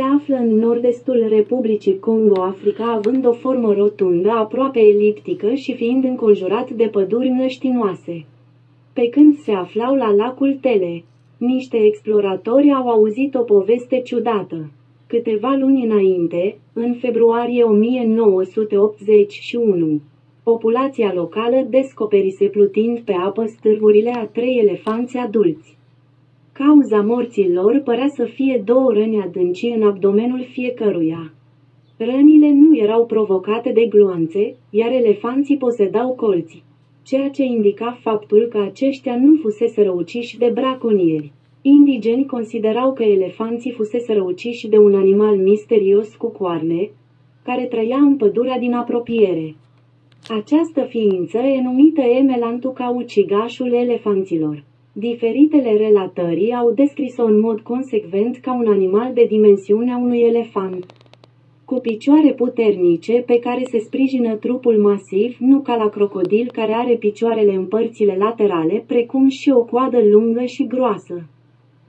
Se află în nord-estul Republicii Congo, Africa, având o formă rotundă, aproape eliptică și fiind înconjurat de păduri mlăștinoase. Pe când se aflau la lacul Tele, niște exploratori au auzit o poveste ciudată. Câteva luni înainte, în februarie 1981, populația locală descoperise plutind pe apă stârvurile a trei elefanți adulți. Cauza morții lor părea să fie două răni adânci în abdomenul fiecăruia. Rănile nu erau provocate de gloanțe, iar elefanții posedau colți, ceea ce indica faptul că aceștia nu fusese uciși de braconieri. Indigeni considerau că elefanții fusese uciși de un animal misterios cu coarne, care trăia în pădurea din apropiere. Această ființă e numită Emelantu ca ucigașul elefanților. Diferitele relatări au descris-o în mod consecvent ca un animal de dimensiunea unui elefant. Cu picioare puternice pe care se sprijină trupul masiv, nu ca la crocodil care are picioarele în părțile laterale, precum și o coadă lungă și groasă.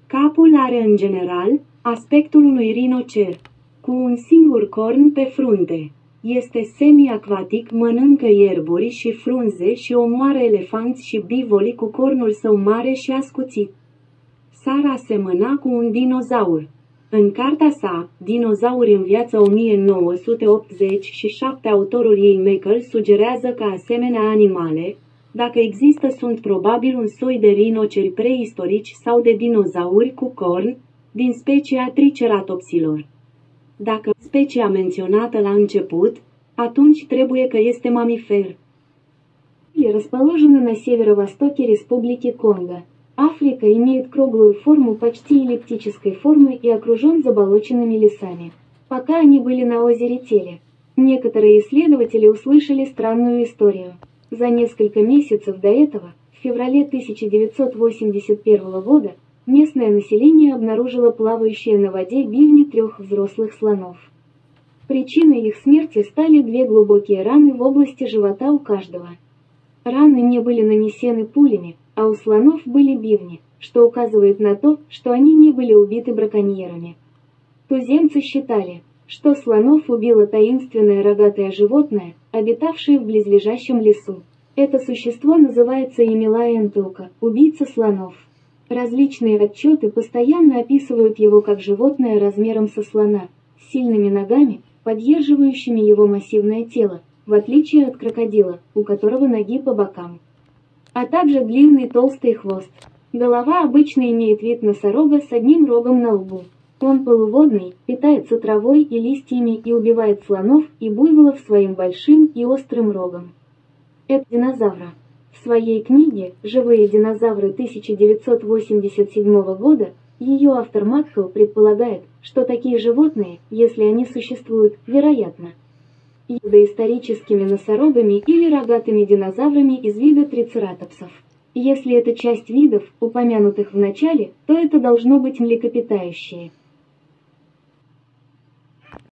Capul are în general aspectul unui rinocer, cu un singur corn pe frunte. Este semi-acvatic, mănâncă ierburi și frunze și omoară elefanți și bivoli cu cornul său mare și ascuțit. S-ar asemăna cu un dinozaur. În cartea sa, Dinozauri în viață 1987, autorul ei Meckle sugerează că asemenea animale, dacă există, sunt probabil un soi de rinoceri preistorici sau de dinozauri cu corn, din specia triceratopsilor. Dacă specia menționată la început, atunci trebuie că este mamifer. расположены на северо-востоке Республики Конго. Африка имеет круглую форму почти эллиптической формы и окружен заболоченными лесами. Пока они были на озере Теле, некоторые исследователи услышали странную историю. За несколько месяцев до этого, в феврале 1981 года, местное население обнаружило плавающие на воде бивни трех взрослых слонов. Причиной их смерти стали две глубокие раны в области живота у каждого. Раны не были нанесены пулями, а у слонов были бивни, что указывает на то, что они не были убиты браконьерами. Туземцы считали, что слонов убило таинственное рогатое животное, обитавшее в близлежащем лесу. Это существо называется Емилаэнтука, убийца слонов. Различные отчеты постоянно описывают его как животное размером со слона, с сильными ногами, поддерживающими его массивное тело, в отличие от крокодила, у которого ноги по бокам. А также длинный толстый хвост. Голова обычно имеет вид носорога с одним рогом на лбу. Он полуводный, питается травой и листьями и убивает слонов и буйволов своим большим и острым рогом. Это динозавра. В своей книге «Живые динозавры» 1987 года ее автор Макхелл предполагает, что такие животные, если они существуют, вероятно, доисторическими носорогами или рогатыми динозаврами из вида трицератопсов. Если это часть видов, упомянутых в начале, то это должно быть млекопитающие –